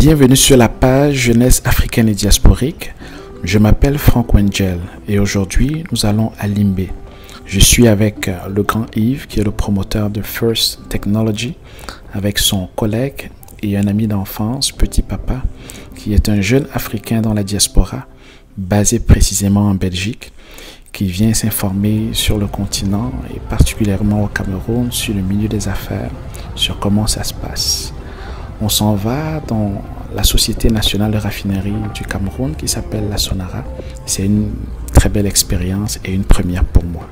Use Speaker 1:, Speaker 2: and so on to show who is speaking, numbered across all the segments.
Speaker 1: Bienvenue sur la page Jeunesse africaine et diasporique. Je m'appelle Franck Wengel et aujourd'hui nous allons à Limbé. Je suis avec le grand Yves qui est le promoteur de First Technology avec son collègue et un ami d'enfance, Petit Papa, qui est un jeune Africain dans la diaspora, basé précisément en Belgique, qui vient s'informer sur le continent et particulièrement au Cameroun sur le milieu des affaires, sur comment ça se passe. On s'en va dans la Société nationale de raffinerie du Cameroun qui s'appelle la Sonara. C'est une très belle expérience et une première pour moi.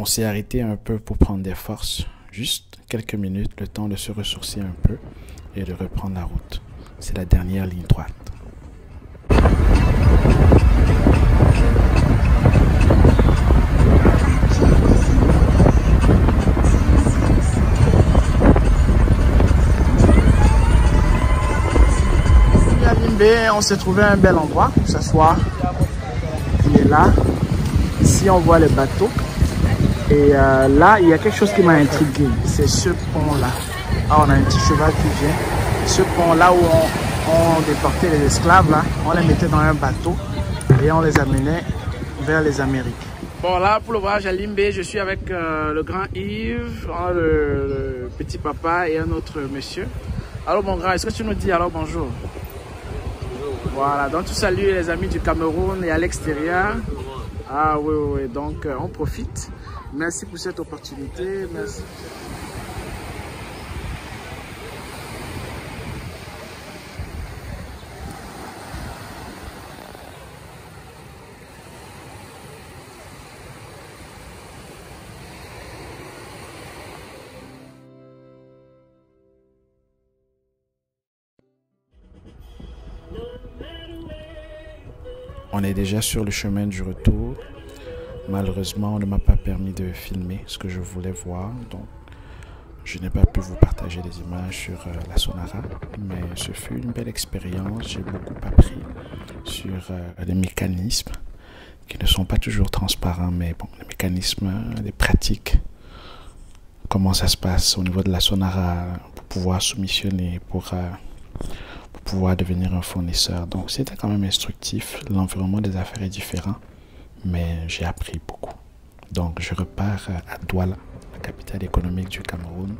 Speaker 1: On s'est arrêté un peu pour prendre des forces, juste quelques minutes, le temps de se ressourcer un peu et de reprendre la route. C'est la dernière ligne droite.
Speaker 2: on s'est trouvé un bel endroit pour s'asseoir. Il est là. Ici, on voit les bateaux. Et euh, là, il y a quelque chose qui m'a intrigué. C'est ce pont-là. Ah, on a un petit cheval qui vient. Ce pont-là où on, on, déportait les esclaves, là, on les mettait dans un bateau et on les amenait vers les Amériques. Bon, là, pour le voyage à Limbé, je suis avec euh, le grand Yves, hein, le, le, petit papa et un autre monsieur. Alors, mon grand, est-ce que tu nous dis alors bonjour Voilà, donc tu salues les amis du Cameroun et à l'extérieur. Ah oui, oui, donc euh, on profite. Merci pour cette opportunité. Merci.
Speaker 1: On est déjà sur le chemin du retour. Malheureusement, on ne m'a pas permis de filmer ce que je voulais voir, donc je n'ai pas pu vous partager des images sur euh, la Sonara, mais ce fut une belle expérience. J'ai beaucoup appris sur euh, les mécanismes qui ne sont pas toujours transparents, mais bon, les mécanismes, les pratiques, comment ça se passe au niveau de la Sonara pour pouvoir soumissionner, euh, pour pouvoir devenir un fournisseur. Donc c'était quand même instructif. L'environnement des affaires est différent mais j'ai appris beaucoup. Donc je repars à Douala, la capitale économique du Cameroun,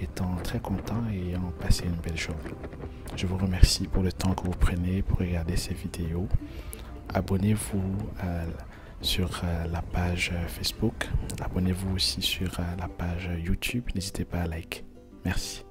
Speaker 1: étant très content et ayant passé une belle journée. Je vous remercie pour le temps que vous prenez pour regarder ces vidéos. Abonnez-vous sur la page Facebook. Abonnez-vous aussi sur la page YouTube. N'hésitez pas à liker. Merci.